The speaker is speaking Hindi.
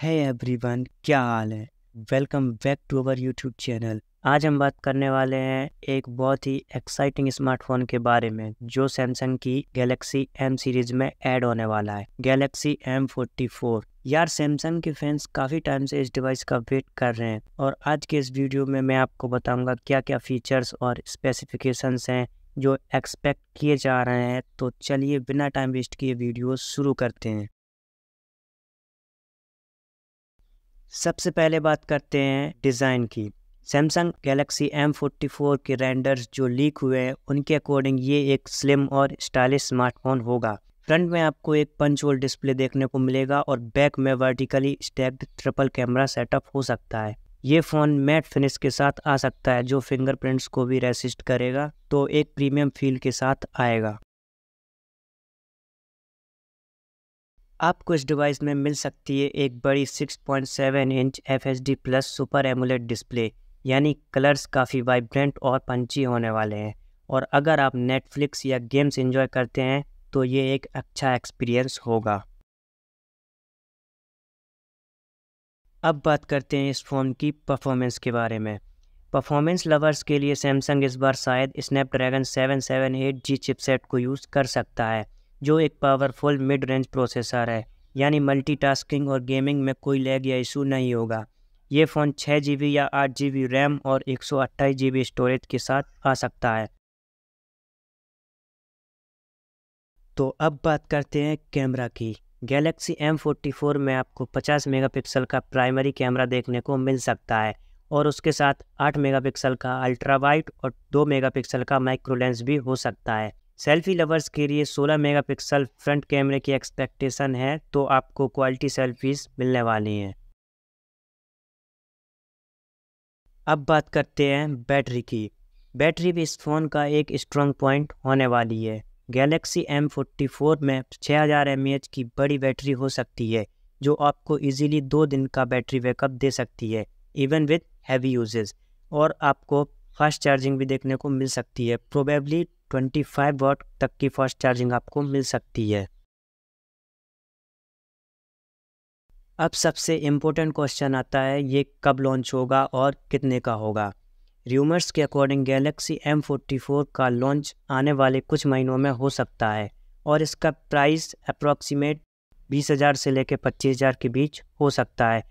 है एवरीवन क्या हाल है? Welcome back to our YouTube channel आज हम बात करने वाले हैं एक बहुत ही एक्साइटिंग स्मार्टफ़ोन के बारे में, जो सैमसंग की गैलेक्सी एम सीरीज़ में ऐड होने वाला है। गैलेक्सी एम फोर्टी फोर यार सैमसंग के फैंस काफ़ी टाइम से इस डिवाइस का वेट कर रहे हैं और आज के इस वीडियो में मैं आपको बताऊँगा क्या क्या फीचर्स और स्पेसिफिकेशंस हैं जो एक्सपेक्ट किए जा रहे हैं। तो चलिए बिना टाइम वेस्ट किए वीडियो शुरू करते हैं। सबसे पहले बात करते हैं डिज़ाइन की। Samsung Galaxy M forty four के रेंडर्स जो लीक हुए हैं, उनके अकॉर्डिंग ये एक स्लिम और स्टाइलिश स्मार्टफ़ोन होगा। फ्रंट में आपको एक पंच होल डिस्प्ले देखने को मिलेगा और बैक में vertically stepped triple camera setup हो सकता है। ये फ़ोन मैट फिनिश के साथ आ सकता है, जो फिंगरप्रिंट्स को भी रेसिस्ट करेगा तो एक प्रीमियम फील के साथ आएगा। आपको इस डिवाइस में मिल सकती है एक बड़ी 6.7 inch F plus super AMOLED display यानी कलर्स काफ़ी वाइब्रेंट और पंची होने वाले हैं। और अगर आप नेटफ्लिक्स या गेम्स एंजॉय करते हैं तो ये एक अच्छा एक्सपीरियंस होगा। अब बात करते हैं इस फ़ोन की परफॉर्मेंस के बारे में। परफॉर्मेंस लवर्स के लिए सैमसंग इस बार शायद स्नैपड्रैगन 778G चिपसेट को यूज़ कर सकता है। जो एक पावरफुल मिड रेंज प्रोसेसर है, यानी मल्टीटास्किंग और गेमिंग में कोई लैग या इशू नहीं होगा। ये फ़ोन छः जी या आठ जी रैम और एक सौ स्टोरेज के साथ आ सकता है। तो अब बात करते हैं कैमरा की। गैलेक्सी M44 में आपको 50 मेगापिक्सल का प्राइमरी कैमरा देखने को मिल सकता है और उसके साथ 8 मेगापिक्सल का अल्ट्रा वाइट और 2 मेगापिक्सल का माइक्रो लेंस भी हो सकता है। सेल्फी लवर्स के लिए 16 मेगापिक्सल फ्रंट कैमरे की एक्सपेक्टेशन है तो आपको क्वालिटी सेल्फीज मिलने वाली हैं। अब बात करते हैं बैटरी की। बैटरी भी इस फ़ोन का एक स्ट्रॉन्ग पॉइंट होने वाली है। गैलेक्सी एम फोर्टी फोर में 6000 हज़ार की बड़ी बैटरी हो सकती है, जो आपको इजीली दो दिन का बैटरी बैकअप दे सकती है इवन विद हैवी यूजेज और आपको फास्ट चार्जिंग भी देखने को मिल सकती है। प्रोबेबली 25 वॉट तक की फास्ट चार्जिंग आपको मिल सकती है। अब सबसे इम्पोर्टेंट क्वेश्चन आता है, ये कब लॉन्च होगा और कितने का होगा? र्यूमर्स के अकॉर्डिंग गैलेक्सी M44 का लॉन्च आने वाले कुछ महीनों में हो सकता है और इसका प्राइस अप्रॉक्सीमेट बीस हज़ार से लेकर पच्चीस हज़ार के बीच हो सकता है।